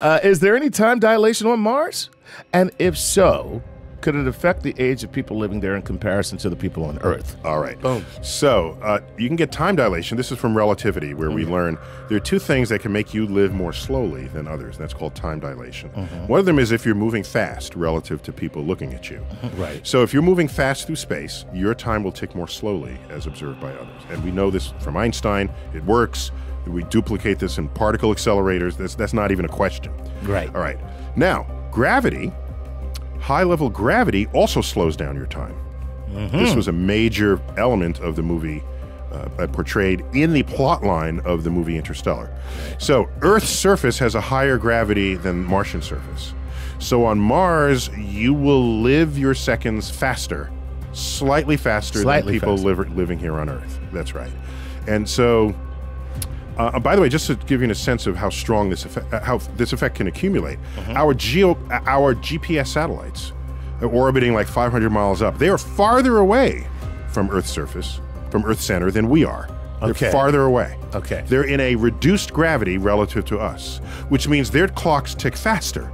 Uh, is there any time dilation on Mars? And if so, could it affect the age of people living there in comparison to the people on Earth? All right. Boom. So uh, you can get time dilation. This is from relativity, where we mm-hmm. learn there are two things that can make you live more slowly than others. That's called time dilation. Mm-hmm. One of them is if you're moving fast relative to people looking at you. Mm-hmm. Right. So if you're moving fast through space, your time will tick more slowly as observed by others. And we know this from Einstein. It works. We duplicate this in particle accelerators. That's, that's not even a question. Right. All right. Now, gravity, high level gravity also slows down your time. This was a major element of the movie uh, portrayed in the plot line of the movie Interstellar. So, Earth's surface has a higher gravity than Martian surface. So, on Mars, you will live your seconds faster, slightly faster Slightly than people faster. live, living here on Earth. That's right. And so, uh, by the way, just to give you a sense of how strong this effect, uh, how this effect can accumulate, our geo, uh, our GPS satellites, are orbiting like 500 miles up, they are farther away from Earth's surface, from Earth's center than we are. They're Okay. farther away. Okay. They're in a reduced gravity relative to us, which means their clocks tick faster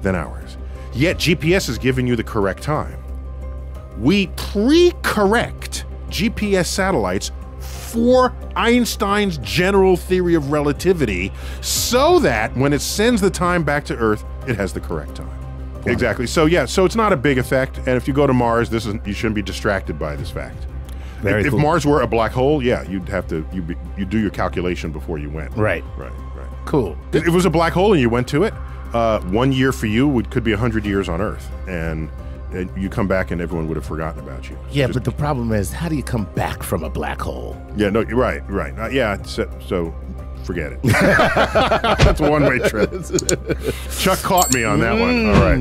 than ours. Yet GPS is giving you the correct time. We pre-correct GPS satellites for Einstein's general theory of relativity so that when it sends the time back to Earth, it has the correct time. Exactly. So yeah, so it's not a big effect and if you go to Mars, this is you shouldn't be distracted by this fact. Very if, if. Mars were a black hole, yeah, you'd have to you you do your calculation before you went. Right. Right, right. Cool. If it was a black hole and you went to it, uh, one year for you would could be hundred years on Earth, and, and you come back and everyone would have forgotten about you. Yeah, Just- but the problem is, how do you come back from a black hole? yeah, no, you're right, right, uh, yeah. So, so forget it. That's a one way trip. Chuck caught me on that one. All right.